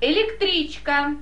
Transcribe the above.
электричка.